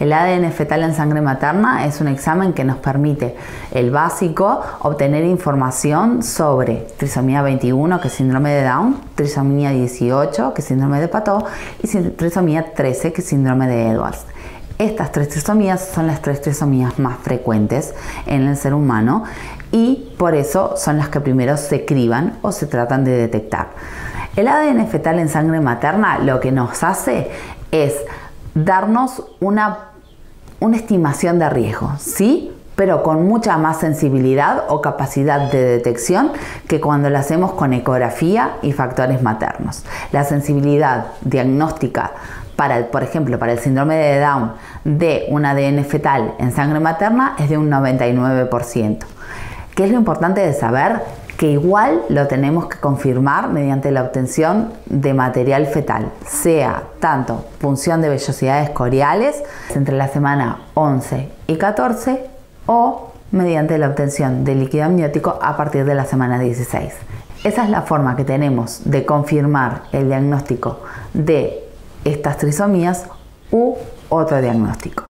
El ADN fetal en sangre materna es un examen que nos permite, el básico, obtener información sobre trisomía 21, que es síndrome de Down, trisomía 18, que es síndrome de Patot, y trisomía 13, que es síndrome de Edwards. Estas tres trisomías son las tres trisomías más frecuentes en el ser humano y por eso son las que primero se criban o se tratan de detectar. El ADN fetal en sangre materna lo que nos hace es darnos una, una estimación de riesgo, ¿sí? pero con mucha más sensibilidad o capacidad de detección que cuando lo hacemos con ecografía y factores maternos. La sensibilidad diagnóstica para, por ejemplo, para el síndrome de Down de un ADN fetal en sangre materna es de un 99%. ¿Qué es lo importante de saber? Que igual lo tenemos que confirmar mediante la obtención de material fetal, sea tanto punción de vellosidades coriales entre la semana 11 y 14 o mediante la obtención de líquido amniótico a partir de la semana 16. Esa es la forma que tenemos de confirmar el diagnóstico de estas trisomías u otro diagnóstico.